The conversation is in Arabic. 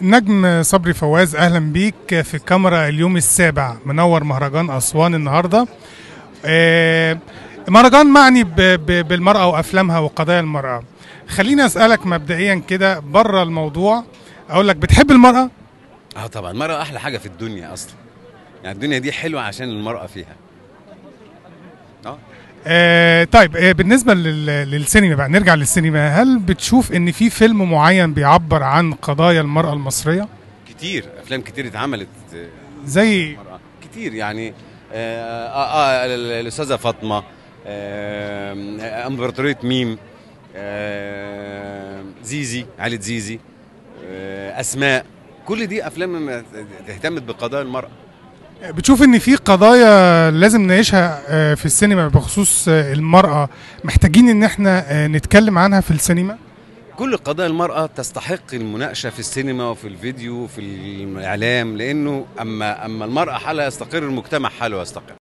نجم صبري فواز أهلا بيك في الكاميرا اليوم السابع. منور مهرجان أسوان النهارده. آه، مهرجان معني بالمرأة وأفلامها وقضايا المرأة. خليني أسألك مبدئيا كده بره الموضوع. أقول لك بتحب المرأة؟ آه طبعا. المرأة أحلى حاجة في الدنيا أصلا. يعني الدنيا دي حلوة عشان المرأة فيها. آه. آه طيب آه بالنسبة لل- للسينما بقى نرجع للسينما. هل بتشوف إن في فيلم معين بيعبر عن قضايا المرأة المصرية؟ كتير أفلام كتير اتعملت. زي مرأة. كتير يعني آه آه, آه ال- الأستاذة فاطمة آه إمبراطورية ميم آه زيزي عائلة زيزي آه أسماء. كل دي أفلام اهتمت بقضايا المرأة. بتشوف إن في قضايا لازم نعيشها آه، في السينما بخصوص آه، المرأة محتاجين إن إحنا آه، نتكلم عنها في السينما؟ كل قضايا المرأة تستحق المناقشة في السينما وفي الفيديو وفي الإعلام لأنه أما أما المرأة حالها يستقر المجتمع حاله يستقر.